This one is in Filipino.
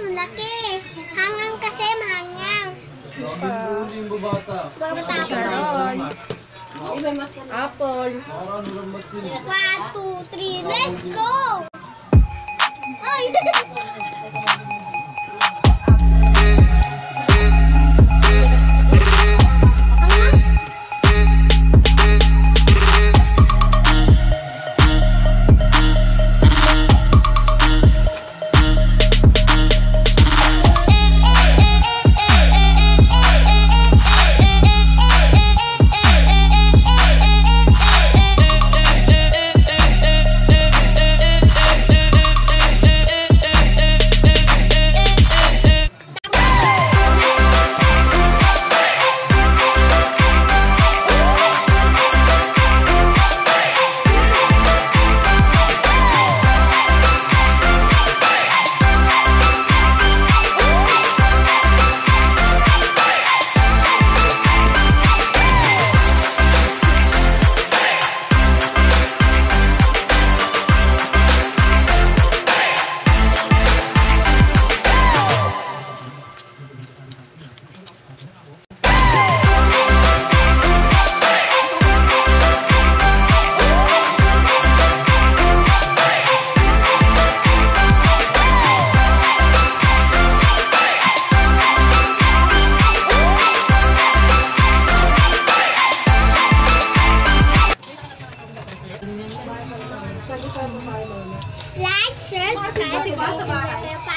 kaso laki. Hangang kasi mahangang. Ito. Magmatapan. Apple. One, two, three, let's go! Ay! Like, share, subscribe.